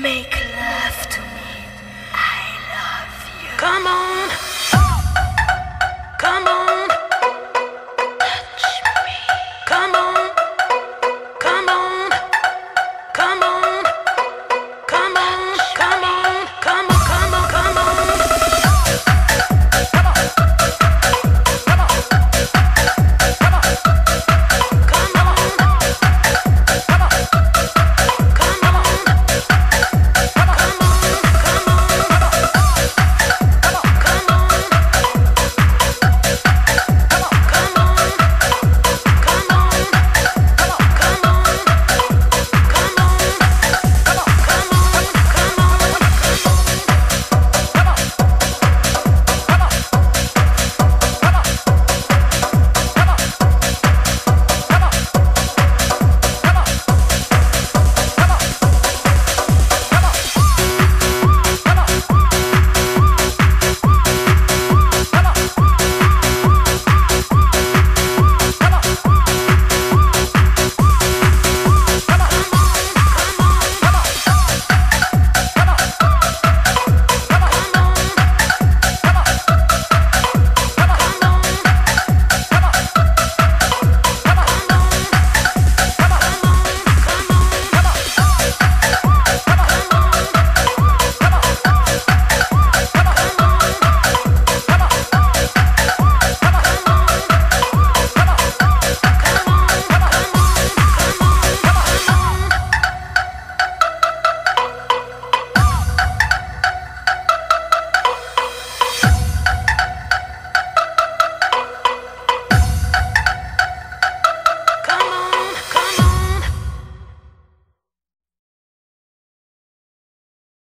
Make love to me. I love you. Come on